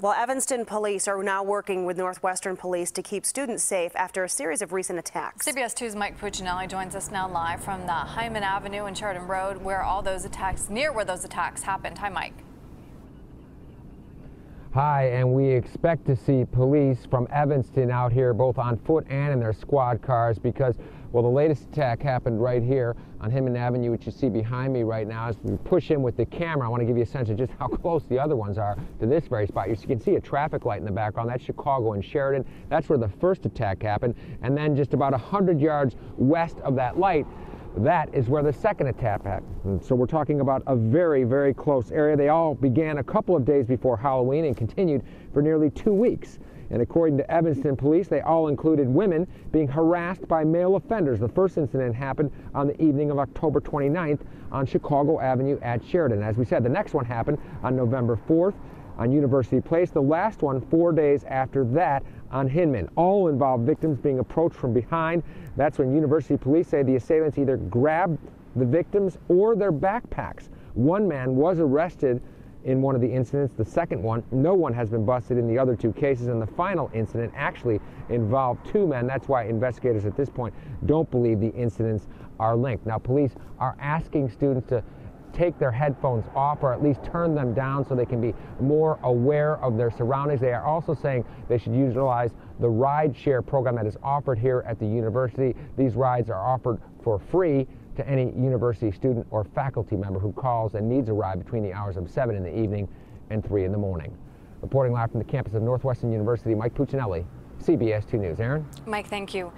Well, Evanston police are now working with Northwestern police to keep students safe after a series of recent attacks. CBS 2's Mike Puccinelli joins us now live from the Hinman Avenue and Sheridan Road, where all those attacks, near where those attacks happened. Hi, Mike. Hi, and we expect to see police from Evanston out here both on foot and in their squad cars because, well, the latest attack happened right here on Hinman Avenue, which you see behind me right now. As we push in with the camera, I want to give you a sense of just how close the other ones are to this very spot. You can see a traffic light in the background. That's Chicago and Sheridan. That's where the first attack happened. And then just about 100 yards west of that light, that is where the second attack happened. So we're talking about a very, very close area. They all began a couple of days before Halloween and continued for nearly two weeks. And according to Evanston police, they all included women being harassed by male offenders. The first incident happened on the evening of October 29th on Chicago Avenue at Sheridan. As we said, the next one happened on November 4th on University Place. The last one, four days after that, on Hinman. All involved victims being approached from behind. That's when University police say the assailants either grabbed the victims or their backpacks. One man was arrested in one of the incidents. The second one, no one has been busted in the other two cases. And the final incident actually involved two men. That's why investigators at this point don't believe the incidents are linked. Now, police are asking students to take their headphones off or at least turn them down so they can be more aware of their surroundings. They are also saying they should utilize the ride share program that is offered here at the university. These rides are offered for free to any university student or faculty member who calls and needs a ride between the hours of 7 in the evening and 3 in the morning. Reporting live from the campus of Northwestern University, Mike Puccinelli, CBS 2 News. Aaron? Mike, thank you.